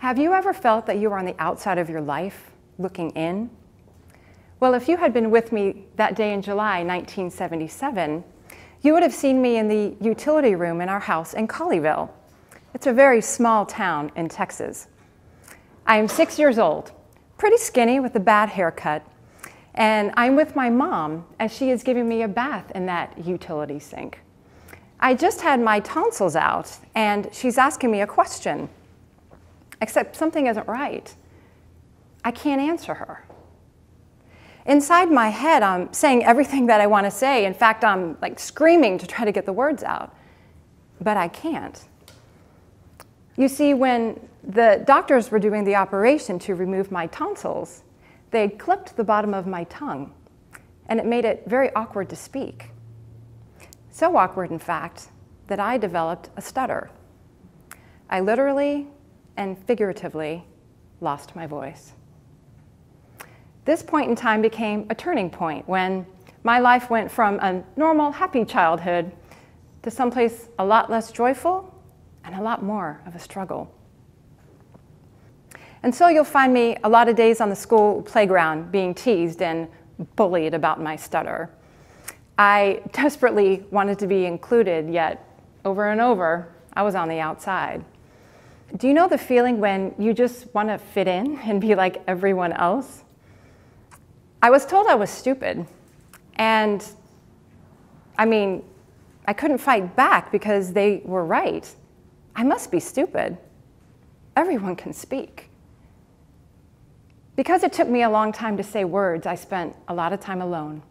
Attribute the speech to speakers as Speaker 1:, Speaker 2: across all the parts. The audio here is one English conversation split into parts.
Speaker 1: Have you ever felt that you were on the outside of your life, looking in? Well, if you had been with me that day in July 1977, you would have seen me in the utility room in our house in Colleyville. It's a very small town in Texas. I am six years old, pretty skinny with a bad haircut, and I'm with my mom as she is giving me a bath in that utility sink. I just had my tonsils out, and she's asking me a question except something isn't right. I can't answer her. Inside my head, I'm saying everything that I want to say. In fact, I'm like screaming to try to get the words out, but I can't. You see, when the doctors were doing the operation to remove my tonsils, they had clipped the bottom of my tongue, and it made it very awkward to speak. So awkward, in fact, that I developed a stutter. I literally and figuratively lost my voice. This point in time became a turning point when my life went from a normal, happy childhood to someplace a lot less joyful and a lot more of a struggle. And so you'll find me a lot of days on the school playground being teased and bullied about my stutter. I desperately wanted to be included, yet over and over, I was on the outside. Do you know the feeling when you just want to fit in and be like everyone else? I was told I was stupid. And I mean, I couldn't fight back because they were right. I must be stupid. Everyone can speak. Because it took me a long time to say words, I spent a lot of time alone.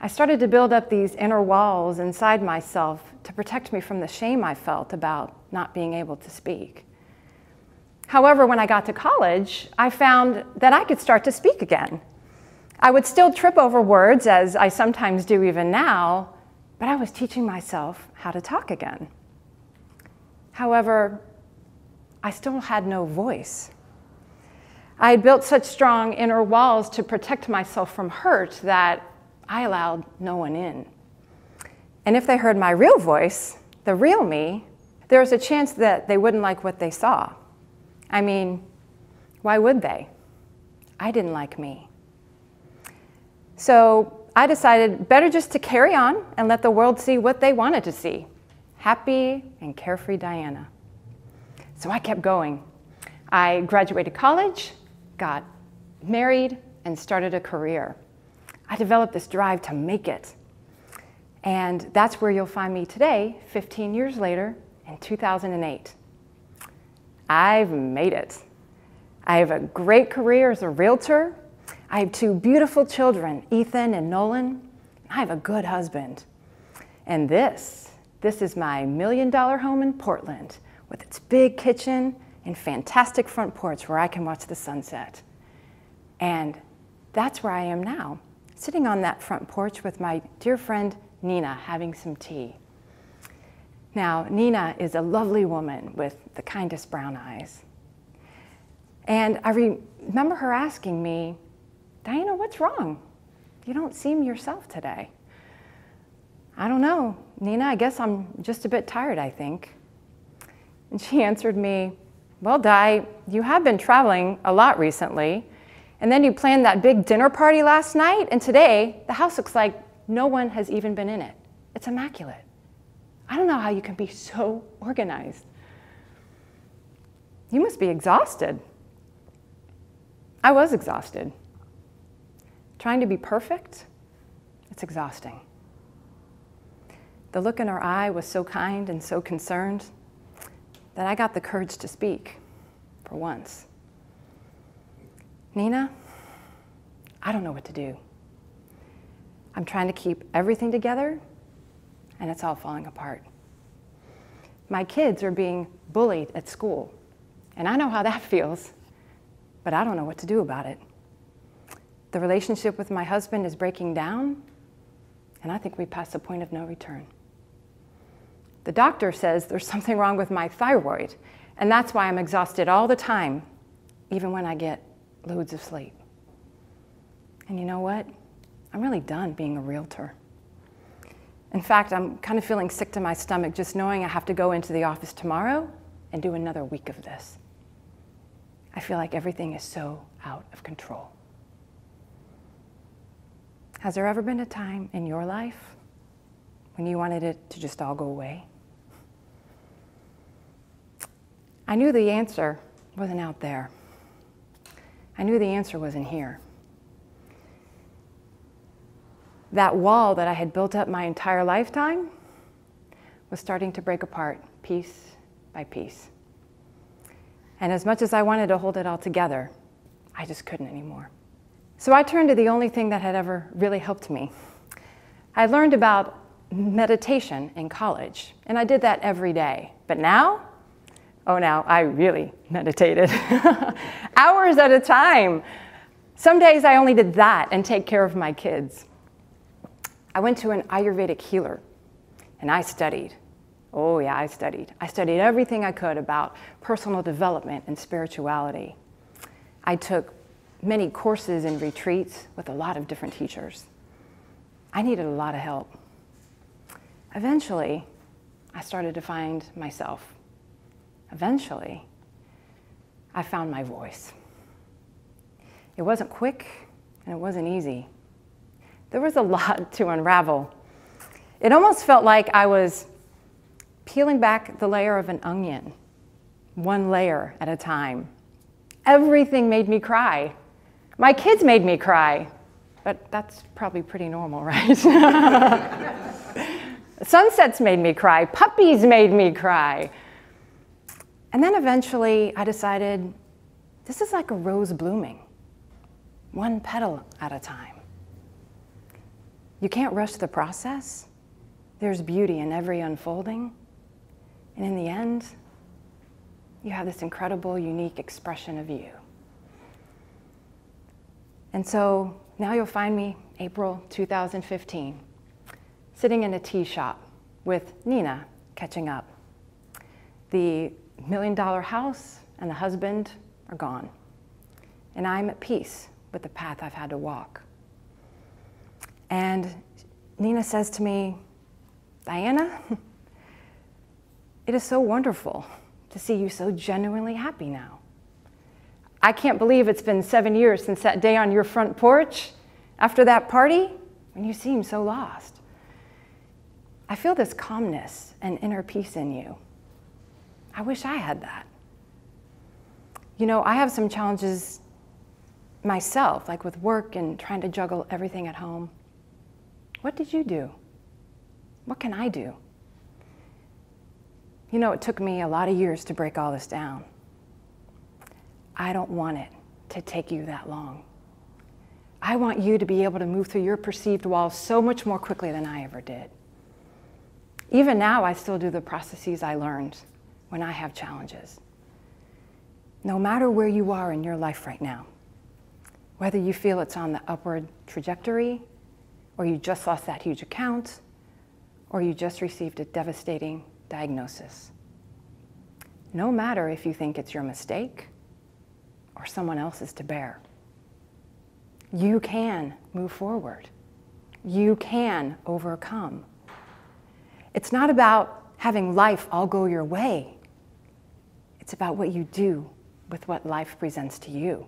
Speaker 1: I started to build up these inner walls inside myself to protect me from the shame I felt about not being able to speak. However, when I got to college, I found that I could start to speak again. I would still trip over words, as I sometimes do even now, but I was teaching myself how to talk again. However, I still had no voice. I had built such strong inner walls to protect myself from hurt that I allowed no one in. And if they heard my real voice, the real me, there was a chance that they wouldn't like what they saw. I mean, why would they? I didn't like me. So I decided better just to carry on and let the world see what they wanted to see happy and carefree Dianna. So I kept going. I graduated college, got married, and started a career. I developed this drive to make it. And that's where you'll find me today, 15 years later, in 2008. I've made it. I have a great career as a realtor. I have two beautiful children, Ethan and Nolan. I have a good husband. And this, this is my million dollar home in Portland with its big kitchen and fantastic front porch where I can watch the sunset. And that's where I am now, sitting on that front porch with my dear friend Nina having some tea. Now, Nina is a lovely woman with the kindest brown eyes. And I re remember her asking me, Dianna, what's wrong? You don't seem yourself today. I don't know, Nina, I guess I'm just a bit tired, I think. And she answered me, Well, Di, you have been traveling a lot recently. And then you planned that big dinner party last night, and today the house looks like no one has even been in it. It's immaculate. I don't know how you can be so organized. You must be exhausted. I was exhausted. Trying to be perfect, it's exhausting. The look in her eye was so kind and so concerned that I got the courage to speak for once. Nina, I don't know what to do. I'm trying to keep everything together and it's all falling apart. My kids are being bullied at school, and I know how that feels, but I don't know what to do about it. The relationship with my husband is breaking down, and I think we passed the point of no return. The doctor says there's something wrong with my thyroid, and that's why I'm exhausted all the time, even when I get loads of sleep. And you know what? I'm really done being a realtor. In fact, I'm kind of feeling sick to my stomach just knowing I have to go into the office tomorrow and do another week of this. I feel like everything is so out of control. Has there ever been a time in your life when you wanted it to just all go away? I knew the answer wasn't out there. I knew the answer was in here. That wall that I had built up my entire lifetime was starting to break apart piece by piece. And as much as I wanted to hold it all together, I just couldn't anymore. So I turned to the only thing that had ever really helped me. I learned about meditation in college, and I did that every day. But now, oh, now I really meditated hours at a time. Some days I only did that and take care of my kids. I went to an Ayurvedic healer and I studied. Oh, yeah, I studied. I studied everything I could about personal development and spirituality. I took many courses and retreats with a lot of different teachers. I needed a lot of help. Eventually, I started to find myself. Eventually, I found my voice. It wasn't quick and it wasn't easy. There was a lot to unravel. It almost felt like I was peeling back the layer of an onion, one layer at a time. Everything made me cry. My kids made me cry, but that's probably pretty normal, right? Sunsets made me cry, puppies made me cry. And then eventually I decided this is like a rose blooming, one petal at a time. You can't rush the process. There's beauty in every unfolding. And in the end, you have this incredible, unique expression of you. And so now you'll find me, April 2015, sitting in a tea shop with Nina catching up. The million dollar house and the husband are gone. And I'm at peace with the path I've had to walk. And Nina says to me, Dianna, it is so wonderful to see you so genuinely happy now. I can't believe it's been seven years since that day on your front porch after that party when you seemed so lost. I feel this calmness and inner peace in you. I wish I had that. You know, I have some challenges myself, like with work and trying to juggle everything at home. What did you do? What can I do? You know, it took me a lot of years to break all this down. I don't want it to take you that long. I want you to be able to move through your perceived walls so much more quickly than I ever did. Even now, I still do the processes I learned when I have challenges. No matter where you are in your life right now, whether you feel it's on the upward trajectory, or you just lost that huge account, or you just received a devastating diagnosis. No matter if you think it's your mistake or someone else's to bear, you can move forward. You can overcome. It's not about having life all go your way. It's about what you do with what life presents to you.